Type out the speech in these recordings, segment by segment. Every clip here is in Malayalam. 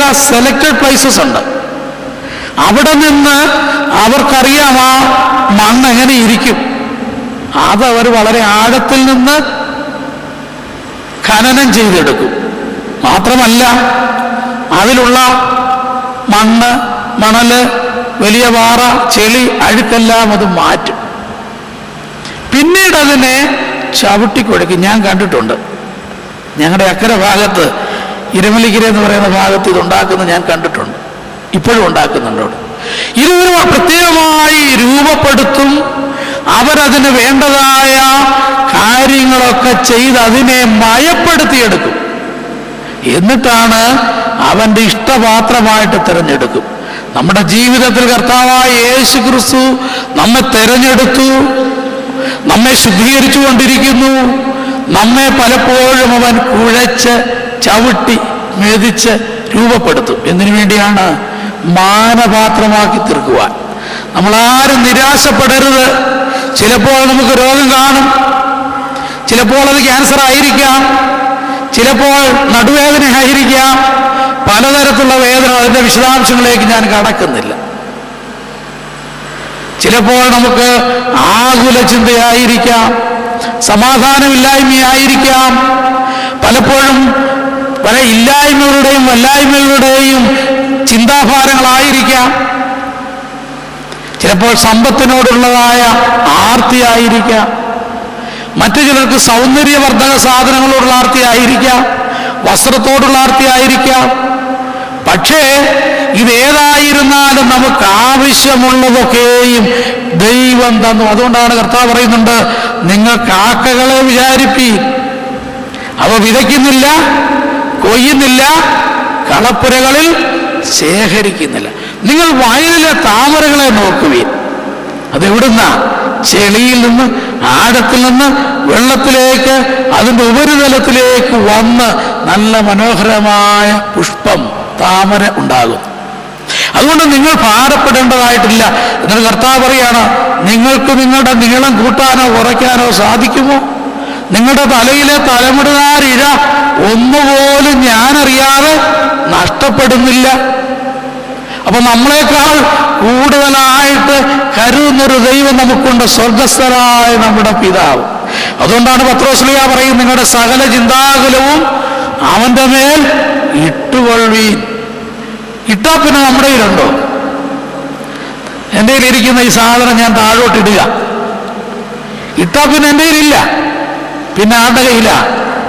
പ്രത്യേക സെലക്റ്റഡ് പ്ലേസസ് ഉണ്ട്. അവിടെ നിന്ന് അവർക്കറിയാം ആ മണ്ണ് എങ്ങനെ ഇരിക്കും. അതവർ വളരെ ആഴത്തിൽ നിന്ന് ഖനനം ചെയ്തെടുക്കും. മാത്രമല്ല അതിലുള്ള മണ്ണ് മണൽ വലിയ പാറ ചെളി അഴുക്കെല്ലാം അത് മാറ്റും. പിന്നീട് അതിനെ ചവിട്ടിക്കൊടുക്കും. ഞാൻ കണ്ടിട്ടുണ്ട്. ഞങ്ങളുടെ അക്കരെ ഭാഗത്ത് ഇരമലിക്കര എന്ന് പറയുന്ന ഭാഗത്ത് ഇതുണ്ടാക്കുന്നത് ഞാൻ കണ്ടിട്ടുണ്ട്. ഇപ്പോഴും ഉണ്ടാക്കുന്നുണ്ട് അവിടെ. ഇരുവരും പ്രത്യേകമായി രൂപപ്പെടുത്തും. അവരതിന് വേണ്ടതായ കാര്യങ്ങളൊക്കെ ചെയ്ത് അതിനെ മയപ്പെടുത്തിയെടുക്കും. എന്നിട്ടാണ് അവന്റെ ഇഷ്ടപാത്രമായിട്ട് തിരഞ്ഞെടുക്കും. നമ്മുടെ ജീവിതത്തിൽ കർത്താവായ യേശു ക്രിസ്തു നമ്മെ തെരഞ്ഞെടുത്തു. നമ്മെ ശുദ്ധീകരിച്ചു കൊണ്ടിരിക്കുന്നു നമ്മെ പലപ്പോഴും അവൻ കുഴച്ച് ചവിട്ടി മെതിച്ച് രൂപപ്പെടുത്തും. എന്തിനു വേണ്ടിയാണ്? മാനപാത്രമാക്കി തീർക്കുവാൻ. ആരും നിരാശപ്പെടരുത്. ചിലപ്പോൾ നമുക്ക് രോഗം കാണും. ചിലപ്പോൾ അത് ക്യാൻസർ ആയിരിക്കാം. ചിലപ്പോൾ നടുവേദന ആയിരിക്കാം പലതരത്തിലുള്ള വേദന അതിന്റെ വിശദാംശങ്ങളിലേക്ക് ഞാൻ കടക്കുന്നില്ല. ചിലപ്പോൾ നമുക്ക് ആകുല ചിന്തയായിരിക്കാം. സമാധാനമില്ലായ്മയായിരിക്കാം. പലപ്പോഴും പല ഇല്ലായ്മകളുടെയും വല്ലായ്മകളുടെയും ചിന്താഭാരങ്ങളായിരിക്കാം. ചിലപ്പോൾ സമ്പത്തിനോടുള്ളതായ ആർത്തിയായിരിക്കാം. മറ്റു ചിലർക്ക് സൗന്ദര്യവർദ്ധക സാധനങ്ങളോടുള്ള ആർത്തിയായിരിക്കാം. വസ്ത്രത്തോടുള്ള ആർത്തിയായിരിക്കാം. പക്ഷേ ഇതേതായിരുന്നാലും നമുക്ക് ആവശ്യമുള്ളതൊക്കെയും ദൈവം തന്നു. അതുകൊണ്ടാണ് കർത്താവ് പറയുന്നുണ്ട് നിങ്ങൾ കാക്കകളെ വിചാരിപ്പി അവ വിതയ്ക്കുന്നില്ല കൊയ്യുന്നില്ല കളപ്പുരകളിൽ ശേഖരിക്കുന്നില്ല. നിങ്ങൾ വയലിലെ താമരകളെ നോക്കുവീൻ. അതെവിടുന്ന? ചെളിയിൽ നിന്ന് ആഴത്തിൽ നിന്ന് വെള്ളത്തിലേക്ക് അതിന്റെ ഉപരിതലത്തിലേക്ക് വന്ന് നല്ല മനോഹരമായ പുഷ്പം താമര ഉണ്ടാകും. അതുകൊണ്ട് നിങ്ങൾ ഭാരപ്പെടേണ്ടതായിട്ടില്ല. എന്നിട്ട് കർത്താവ് പറയാണ് നിങ്ങൾക്ക് നിങ്ങളുടെ നീളം കൂട്ടാനോ കുറയ്ക്കാനോ സാധിക്കുമോ? നിങ്ങളുടെ തലയിലെ തലമുടനാരിഴ ഒന്നുപോലും ഞാനറിയാതെ നഷ്ടപ്പെടുന്നില്ല. അപ്പൊ നമ്മളെക്കാൾ കൂടുതലായിട്ട് കരുതുന്നൊരു ദൈവം നമുക്കുണ്ട് സ്വർഗസ്ഥരായ നമ്മുടെ പിതാവ്. അതുകൊണ്ടാണ് പത്രോസ്ലിയ പറയും നിങ്ങളുടെ സകല ചിന്താകുലവും അവന്റെ മേൽ ഇട്ടുകൊള്ളീൻ ഇട്ടാ പിന്നെ നമ്മുടെ കയ്യിലുണ്ടോ? എന്റെ കയ്യിലിരിക്കുന്ന ഈ സാധനം ഞാൻ താഴോട്ടിടുക. ഇട്ടാ പിന്നെ എന്റെ കയ്യിലില്ല. പിന്നെ ആരുടെ കയ്യില?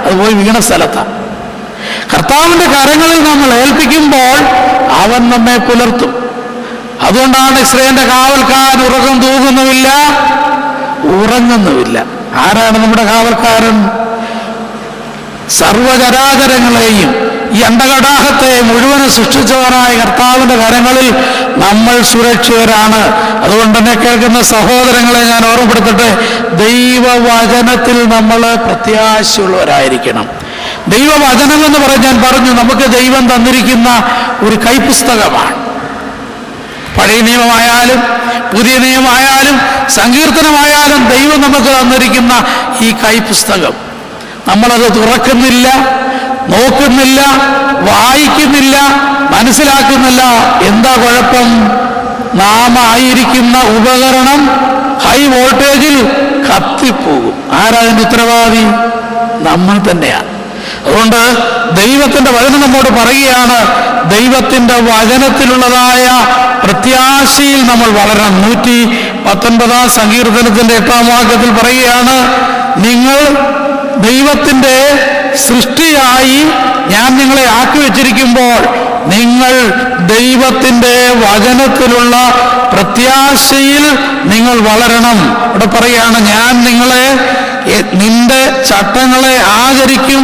അത് പോയി വീണ സ്ഥലത്താണ് കർത്താവിന്റെ കരങ്ങളിൽ നമ്മൾ ഏൽപ്പിക്കുമ്പോൾ അവൻ നമ്മെ പുലർത്തും. അതുകൊണ്ടാണ് ഇസ്രയേലിന്റെ കാവൽക്കാരൻ ഉറക്കം തൂങ്ങുന്നുമില്ല ഉറങ്ങുന്നുമില്ല. ആരാണ് നമ്മുടെ കാവൽക്കാരൻ? സർവചരാചരങ്ങളെയും ഈ അണ്ടകടാഹത്തെ മുഴുവനും സൃഷ്ടിച്ചവനായ കർത്താവിന്റെ കരങ്ങളിൽ നമ്മൾ സുരക്ഷിതരാണ്. അതുകൊണ്ട് തന്നെ കേൾക്കുന്ന സഹോദരങ്ങളെ ഞാൻ ഓർമ്മപ്പെടുത്തട്ടെ ദൈവവചനത്തിൽ നമ്മൾ പ്രത്യാശയുള്ളവരായിരിക്കണം. ദൈവവചനം എന്ന് പറഞ്ഞ് ഞാൻ പറഞ്ഞു നമുക്ക് ദൈവം തന്നിരിക്കുന്ന ഒരു കൈപുസ്തകമാണ്. പഴയ നിയമമായാലും പുതിയ നിയമമായാലും സങ്കീർത്തനമായാലും ദൈവം നമുക്ക് തന്നിരിക്കുന്ന ഈ കൈപുസ്തകം. നമ്മളത് തുറക്കുന്നില്ല നോക്കുന്നില്ല വായിക്കുന്നില്ല മനസ്സിലാക്കുന്നില്ല. എന്താ കുഴപ്പം? നാം ആയിരിക്കുന്ന ഉപകരണം ഹൈ വോൾട്ടേജിൽ കത്തിപ്പോകും. ആരാതിന്റെ ഉത്തരവാദി? നമ്മൾ തന്നെയാണ്. അതുകൊണ്ട് ദൈവത്തിന്റെ വചനം നമ്മോട് പറയുകയാണ് ദൈവത്തിന്റെ വചനത്തിലുള്ളതായ പ്രത്യാശയിൽ നമ്മൾ വളരണം. നൂറ്റി പത്തൊൻപതാം സങ്കീർത്തനത്തിന്റെ എട്ടാം വാക്യത്തിൽ പറയുകയാണ് നിങ്ങൾ ദൈവത്തിന്റെ സൃഷ്ടിയായി ഞാൻ നിങ്ങളെ ആക്കി വെച്ചിരിക്കുമ്പോൾ നിങ്ങൾ ദൈവത്തിന്റെ വചനത്തിലുള്ള പ്രത്യാശയിൽ നിങ്ങൾ വളരണം. ഇവിടെ പറയാണ് ഞാൻ നിങ്ങളെ നിന്റെ ചട്ടങ്ങളെ ആചരിക്കും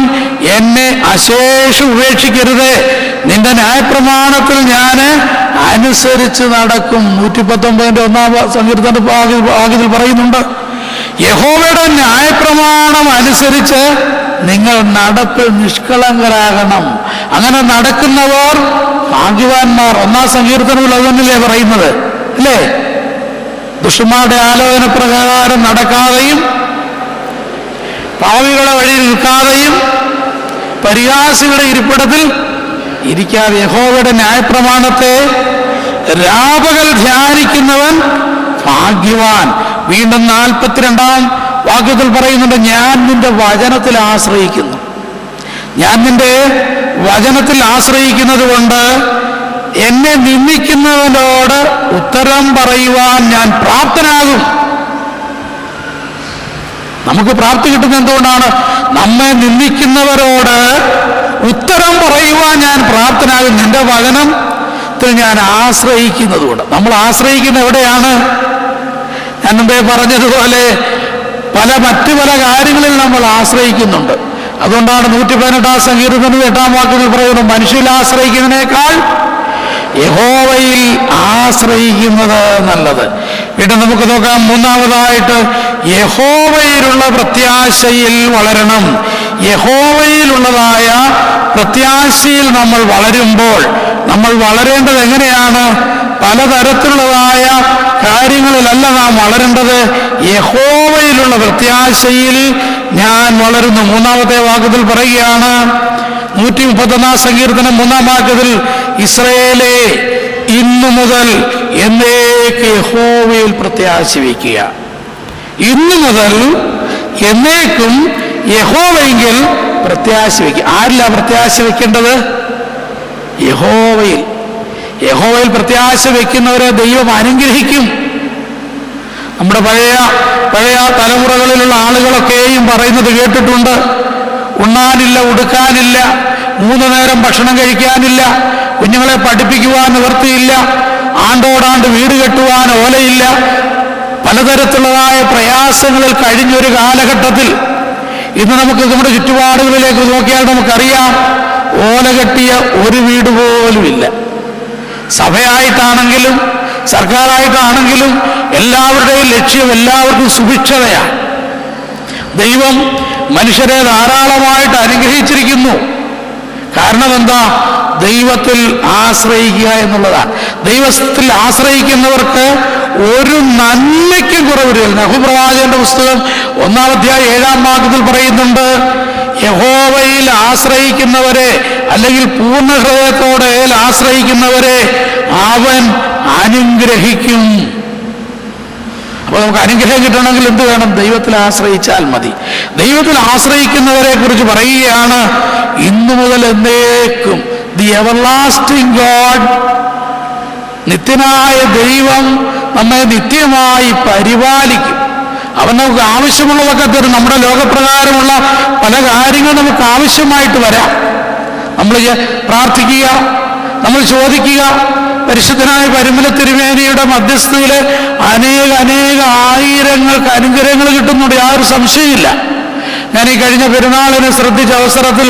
എന്നെ അശേഷം ഉപേക്ഷിക്കരുത്. നിന്റെ ന്യായപ്രമാണത്തിൽ ഞാൻ അനുസരിച്ച് നടക്കും. നൂറ്റി പത്തൊമ്പതിന്റെ ഒന്നാം സങ്കീർത്തന ഭാഗത്തിൽ പറയുന്നുണ്ട് യഹോവയുടെ ന്യായപ്രമാണം അനുസരിച്ച് നിങ്ങൾ നടപ്പിൽ നിഷ്കളങ്കരാകണം. അങ്ങനെ നടക്കുന്നവർ ഭാഗ്യവാന്മാർ. ഒന്നാം സങ്കീർത്തനം അതുതന്നെയല്ലേ പറയുന്നത്? അല്ലേ? ദുഷ്ടന്മാരുടെ ആലോചന പ്രകാരം നടക്കാതെയും പാവികളെ വഴി നിൽക്കാതെയും പരിഹാസികളുടെ ഇരിപ്പിടത്തിൽ ഇരിക്കാതെ യഹോവയുടെ ന്യായപ്രമാണത്തെ രാപകൽ ധ്യാനിക്കുന്നവൻ ഭാഗ്യവാൻ. വീണ്ടും നാൽപ്പത്തിരണ്ടാം വാക്യത്തിൽ പറയുന്നുണ്ട് ഞാൻ നിന്റെ വചനത്തിൽ ആശ്രയിക്കുന്നു. ഞാൻ നിന്റെ വചനത്തിൽ ആശ്രയിക്കുന്നത് കൊണ്ട് എന്നെ നിന്ദിക്കുന്നവനോട് ഉത്തരം പറയുവാൻ ഞാൻ പ്രാപ്തനാകും. നമുക്ക് പ്രാപ്തി കിട്ടുന്നത് എന്തുകൊണ്ടാണ്? നമ്മെ നിന്ദിക്കുന്നവരോട് ഉത്തരം പറയുവാൻ ഞാൻ പ്രാപ്തനാകും. നിന്റെ വചനത്തിൽ ഞാൻ ആശ്രയിക്കുന്നതുകൊണ്ട്. നമ്മൾ ആശ്രയിക്കുന്ന എവിടെയാണ്? ഞാൻ മുമ്പേ പറഞ്ഞതുപോലെ പല മറ്റു പല കാര്യങ്ങളിൽ നമ്മൾ ആശ്രയിക്കുന്നുണ്ട്. അതുകൊണ്ടാണ് നൂറ്റി പതിനെട്ടാം സങ്കീർത്തനത്തിൽ എട്ടാം വാക്കുകൾ പറയുന്നത് മനുഷ്യരിൽ ആശ്രയിക്കുന്നതിനേക്കാൾ യഹോവയിൽ ആശ്രയിക്കുന്നത് നല്ലത്. വീണ്ടും നമുക്ക് നോക്കാം മൂന്നാമതായിട്ട് യഹോവയിലുള്ള പ്രത്യാശയിൽ വളരണം. യഹോവയിലുള്ളതായ പ്രത്യാശയിൽ നമ്മൾ വളരുമ്പോൾ നമ്മൾ വളരേണ്ടത് എങ്ങനെയാണ്? പലതരത്തിലുള്ളതായ കാര്യങ്ങളിലല്ല നാം വളരേണ്ടത്. യഹോവയിലുള്ള പ്രത്യാശയിൽ ഞാൻ വളരുന്നു. മൂന്നാമത്തെ വാക്യത്തിൽ പറയുകയാണ് നൂറ്റി മുപ്പത്തൊന്നാം സങ്കീർത്തനം മൂന്നാം വാക്യത്തിൽ ഇസ്രയേലെ ഇന്നു മുതൽ എന്നേക്ക് യഹോവയിൽ പ്രത്യാശ വയ്ക്കുക. ഇന്നു മുതൽ എന്നേക്കും യഹോവയെങ്കിൽ പ്രത്യാശ വയ്ക്കുക. ആരില്ല പ്രത്യാശ വയ്ക്കേണ്ടത്? യഹോവയിൽ. യഹോവയിൽ പ്രത്യാശ വയ്ക്കുന്നവരെ ദൈവം അനുഗ്രഹിക്കും. നമ്മുടെ പഴയ പഴയ തലമുറകളിലുള്ള ആളുകളൊക്കെയും പറയുന്നത് കേട്ടിട്ടുണ്ട്. ഉണ്ണാനില്ല ഉടുക്കാനില്ല മൂന്ന് നേരം ഭക്ഷണം കഴിക്കാനില്ല കുഞ്ഞുങ്ങളെ പഠിപ്പിക്കുവാൻ നിവർത്തിയില്ല ആണ്ടോടാണ്ട് വീട് കെട്ടുവാൻ ഓലയില്ല. പലതരത്തിലുള്ളതായ പ്രയാസങ്ങളിൽ കഴിഞ്ഞൊരു കാലഘട്ടത്തിൽ ഇന്ന് നമുക്ക് നമ്മുടെ ചുറ്റുപാടുകളിലേക്ക് നോക്കിയാൽ നമുക്കറിയാം ഓല കെട്ടിയ ഒരു വീട് പോലുമില്ല. സഭയായിട്ടാണെങ്കിലും സർക്കാരായിട്ടാണെങ്കിലും എല്ലാവരുടെയും ലക്ഷ്യം എല്ലാവർക്കും സുഭിക്ഷതയാണ് ദൈവം മനുഷ്യരെ ധാരാളമായിട്ട് അനുഗ്രഹിച്ചിരിക്കുന്നു. കാരണം എന്താ ദൈവത്തിൽ ആശ്രയിക്കുക എന്നുള്ളതാണ്. ദൈവത്തിൽ ആശ്രയിക്കുന്നവർക്ക് ഒരു നന്മയ്ക്കും കുറവില്ല. നഹുപ്രവാചകന്റെ പുസ്തകം ഒന്നാമധ്യായ ഏഴാം ഭാഗത്തിൽ പറയുന്നുണ്ട് യഹോവയിൽ ആശ്രയിക്കുന്നവരെ അല്ലെങ്കിൽ പൂർണ ഹൃദയത്തോടെ ആശ്രയിക്കുന്നവരെ അവൻ അനുഗ്രഹിക്കും. അപ്പോൾ നമുക്ക് അനുഗ്രഹം കിട്ടണമെങ്കിൽ എന്ത് വേണം? ദൈവത്തിൽ ആശ്രയിച്ചാൽ മതി. ദൈവത്തിൽ ആശ്രയിക്കുന്നവരെ കുറിച്ച് പറയുകയാണ് ഇന്നു മുതൽ എന്നേക്കും ദി എവർലാസ്റ്റിംഗ് ഗോഡ് നിത്യനായ ദൈവം നമ്മെ നിത്യമായി പരിപാലിക്കും. അവൻ നമുക്ക് ആവശ്യമുള്ളതൊക്കെ തരും. നമ്മുടെ ലോകപ്രകാരമുള്ള പല കാര്യങ്ങളും നമുക്ക് ആവശ്യമായിട്ട് വരാം. നമ്മൾ പ്രാർത്ഥിക്കുക നമ്മൾ ചോദിക്കുക. പരിശുദ്ധനായ പരിമല തിരുമേനിയുടെ മധ്യസ്ഥയിൽ അനേക അനേക ആയിരങ്ങൾക്ക് അനുഗ്രഹങ്ങൾ കിട്ടുന്നുണ്ട്. യാതൊരു സംശയമില്ല ഞാൻ ഈ കഴിഞ്ഞ പെരുന്നാളിനെ ശ്രദ്ധിച്ച അവസരത്തിൽ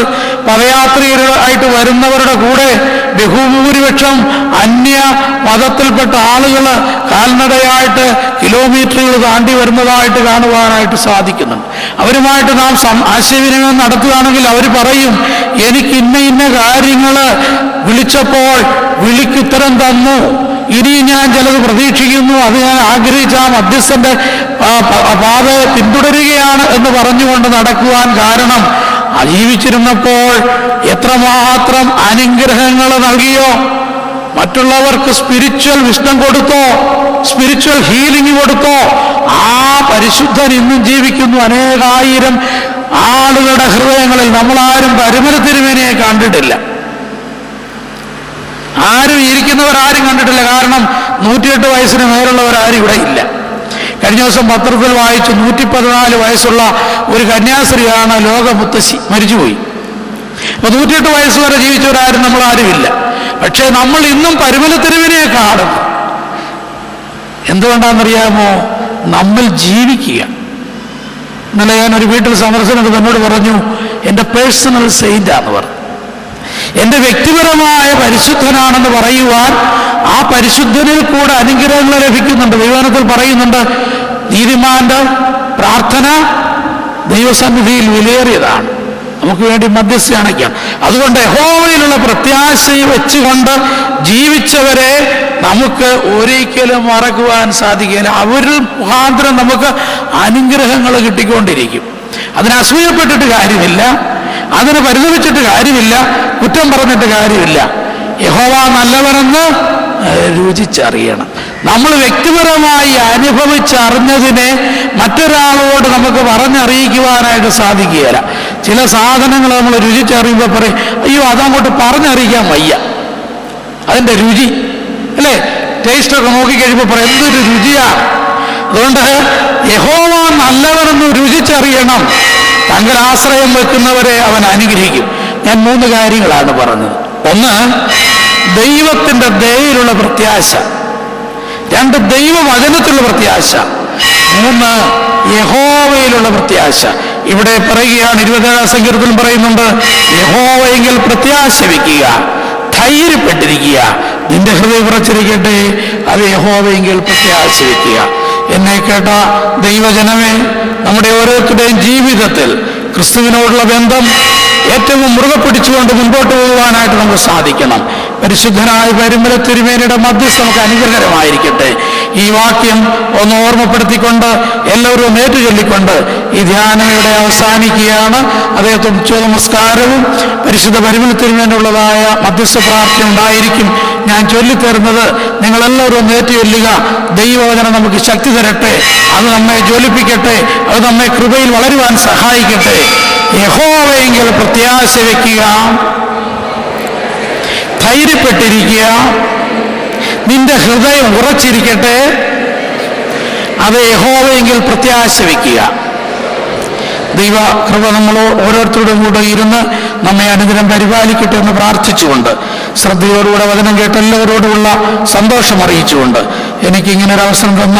പദയാത്രികരായിട്ട് വരുന്നവരുടെ കൂടെ ബഹുഭൂരിപക്ഷം അന്യ മതത്തിൽപ്പെട്ട ആളുകൾ കാൽനടയായിട്ട് കിലോമീറ്ററുകൾ താണ്ടി വരുന്നതായിട്ട് കാണുവാനായിട്ട് സാധിക്കുന്നുണ്ട്. അവരുമായിട്ട് നാം ആശയവിനിമയം നടത്തുകയാണെങ്കിൽ അവർ പറയും എനിക്ക് ഇന്ന ഇന്ന കാര്യങ്ങൾ വിളിച്ചപ്പോൾ വിളിക്കുത്തരം തന്നു. ഇനി ഞാൻ ചിലത് പ്രതീക്ഷിക്കുന്നു. അത് ഞാൻ ആഗ്രഹിച്ച ആ മധ്യസ്ഥന്റെ പാത പിന്തുടരുകയാണ് എന്ന് പറഞ്ഞുകൊണ്ട് നടക്കുവാൻ കാരണം ജീവിച്ചിരുന്നപ്പോൾ എത്രമാത്രം അനുഗ്രഹങ്ങൾ നൽകിയോ? മറ്റുള്ളവർക്ക് സ്പിരിച്വൽ വിഷ്ണം കൊടുത്തോ? സ്പിരിച്വൽ ഹീലിംഗ് കൊടുത്തോ? ആ പരിശുദ്ധൻ ഇന്നും ജീവിക്കുന്നു. അനേകായിരം ആളുകളുടെ ഹൃദയങ്ങളിൽ നമ്മളാരും പരിമല തിരുമേനിയെ കണ്ടിട്ടില്ല. ആരും ഇരിക്കുന്നവരാരും കണ്ടിട്ടില്ല. കാരണം നൂറ്റിയെട്ട് വയസ്സിന് മേലുള്ളവരാരും ഇവിടെ ഇല്ല. ദിവസം പത്രത്തിൽ വായിച്ചു നൂറ്റി പതിനാല് വയസ്സുള്ള ഒരു കന്യാസ്ത്രീയാണ് ലോകമുത്തശ്ശി. മരിച്ചുപോയി. അപ്പൊ നൂറ്റിയെട്ട് വയസ്സ് വരെ ജീവിച്ചവരാരും നമ്മളാരുമില്ല പക്ഷേ നമ്മൾ ഇന്നും പരുമലത്തെരുവിനെ കാണും എന്തുകൊണ്ടാണെന്നറിയാമോ? നമ്മൾ ജീവിക്കുക. ഇന്നലെ ഞാൻ ഒരു വീട്ടിൽ സന്ദർശനത്തിൽ എന്നോട് പറഞ്ഞു എന്റെ പേഴ്സണൽ സെയിന്റാന്ന് പറഞ്ഞു. എന്റെ വ്യക്തിപരമായ പരിശുദ്ധനാണെന്ന് പറയുവാൻ ആ പരിശുദ്ധനിൽ കൂടെ അനുഗ്രഹങ്ങൾ ലഭിക്കുന്നുണ്ട്. ദൈവാനത്തിൽ പറയുന്നുണ്ട് നീതിമാന്റെ പ്രാർത്ഥന ദൈവസന്നിധിയിൽ വിലയേറിയതാണ്. നമുക്ക് വേണ്ടി മധ്യസ്ഥ അണയ്ക്കാം അതുകൊണ്ട് യഹോവയിലുള്ള പ്രത്യാശയെ വെച്ചുകൊണ്ട് ജീവിച്ചവരെ നമുക്ക് ഒരിക്കലും മറക്കുവാൻ സാധിക്കില്ല അവരിൽ മുഖാന്തരം നമുക്ക് അനുഗ്രഹങ്ങൾ കിട്ടിക്കൊണ്ടിരിക്കും. അതിന് അസൂയപ്പെട്ടിട്ട് കാര്യമില്ല. അതിന് പരിതപിച്ചിട്ട് കാര്യമില്ല. കുറ്റം പറഞ്ഞിട്ട് കാര്യമില്ല. യഹോവ നല്ലവനെന്ന് രുചിച്ചറിയണം. നമ്മൾ വ്യക്തിപരമായി അനുഭവിച്ചറിഞ്ഞതിനെ മറ്റൊരാളോട് നമുക്ക് പറഞ്ഞറിയിക്കുവാനായിട്ട് സാധിക്കുകയില്ല. ചില സാധനങ്ങൾ നമ്മൾ രുചിച്ചറിയുമ്പോൾ പറയും അയ്യോ അതങ്ങോട്ട് പറഞ്ഞറിയിക്കാൻ വയ്യ. അതിന്റെ രുചി. അല്ലേ? ടേസ്റ്റൊക്കെ നോക്കിക്കഴിയുമ്പോൾ പറയും എന്തൊരു രുചിയാണ് അതുകൊണ്ട് യഹോവ നല്ലവനെന്ന് രുചിച്ചറിയണം. തങ്ങൾ ആശ്രയം വെക്കുന്നവരെ അവൻ അനുഗ്രഹിക്കും. ഞാൻ മൂന്ന് കാര്യങ്ങളാണ് പറഞ്ഞത്. ഒന്ന് ദൈവത്തിന്റെ ദയയിലുള്ള പ്രത്യാശ. രണ്ട് ദൈവവചനത്തിലുള്ള പ്രത്യാശ. മൂന്ന് യഹോവയിലുള്ള പ്രത്യാശ. ഇവിടെ പറയുകയാണ് ഇരുപത്തേഴാം സങ്കീർത്തനം പറയുന്നുണ്ട് യഹോവയെങ്കിൽ പ്രത്യാശ വയ്ക്കുക ധൈര്യപ്പെട്ടിരിക്കുക നിന്റെ ഹൃദയം ഉറച്ചിരിക്കട്ടെ അത് യഹോവയെങ്കിൽ പ്രത്യാശ വയ്ക്കുക എന്നെ കേട്ട ദൈവജനമേ നമ്മുടെ ഓരോരുത്തരുടെയും ജീവിതത്തിൽ ക്രിസ്തുവിനോടുള്ള ബന്ധം ഏറ്റവും മുറുകെ പിടിച്ചുകൊണ്ട് മുൻപോട്ട് പോകുവാനായിട്ട് നമുക്ക് സാധിക്കണം. പരിശുദ്ധനായ പരിമല തിരുമേനയുടെ മധ്യസ്ഥ നമുക്ക് അനുഗ്രഹകരമായിരിക്കട്ടെ. ഈ വാക്യം ഒന്ന് ഓർമ്മപ്പെടുത്തിക്കൊണ്ട് എല്ലാവരും ഒന്ന് ഏറ്റുചൊല്ലിക്കൊണ്ട് ഈ ധ്യാനം ഇവിടെ അവസാനിക്കുകയാണ്. അദ്ദേഹത്തെ നമസ്കാരവും പരിശുദ്ധ പരിമല തിരുമേനുള്ളതായ മധ്യസ്ഥ പ്രാർത്ഥന ഉണ്ടായിരിക്കും. ഞാൻ ചൊല്ലിത്തരുന്നത് നിങ്ങളെല്ലാവരും ഒന്ന് ഏറ്റുചൊല്ലുക. ദൈവവചന നമുക്ക് ശക്തി തരട്ടെ. അത് നമ്മെ ജ്വലിപ്പിക്കട്ടെ. അത് നമ്മെ കൃപയിൽ വളരുവാൻ സഹായിക്കട്ടെ. യഹോവയെങ്കിൽ പ്രത്യാശ വയ്ക്കുക ധൈര്യപ്പെട്ടിരിക്കുക. നിന്റെ ഹൃദയം ഉറച്ചിരിക്കട്ടെ. അത് യഹോവയെങ്കിൽ പ്രത്യാശ വയ്ക്കുക ദൈവ കൃപ നമ്മൾ ഓരോരുത്തരുടെ കൂടെ ഇരുന്ന് നമ്മെ അനുദിനം പരിപാലിക്കട്ടെ എന്ന് പ്രാർത്ഥിച്ചുകൊണ്ട് ശ്രദ്ധയോടുകൂടെ വചനം കേട്ട എല്ലാവരോടുമുള്ള സന്തോഷം അറിയിച്ചുകൊണ്ട് എനിക്ക് ഇങ്ങനെ ഒരു അവസരം തന്ന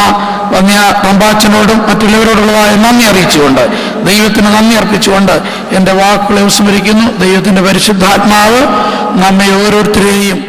വന്യ പമ്പാച്ചനോടും മറ്റുള്ളവരോടുള്ളതായ നന്ദി അറിയിച്ചുകൊണ്ട് ദൈവത്തിന് നന്ദി അർപ്പിച്ചുകൊണ്ട് എന്റെ വാക്കുകളെ വിസ്മരിക്കുന്നു. ദൈവത്തിന്റെ പരിശുദ്ധാത്മാവ് നമ്മെ ഓരോരുത്തരെയും